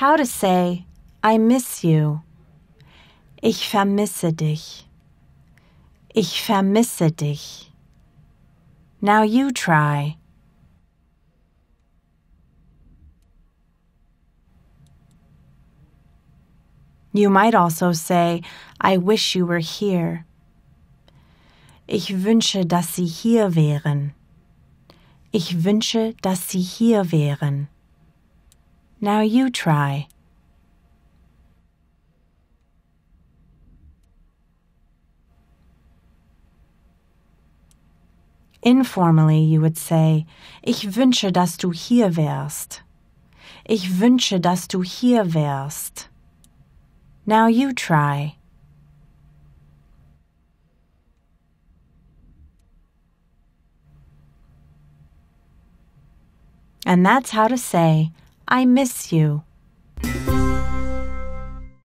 How to say, I miss you. Ich vermisse dich. Ich vermisse dich. Now you try. You might also say, I wish you were here. Ich wünsche, dass Sie hier wären. Ich wünsche, dass Sie hier wären. Now you try. Informally, you would say, Ich wünsche, dass du hier wärst. Ich wünsche, dass du hier wärst. Now you try. And that's how to say, I miss you.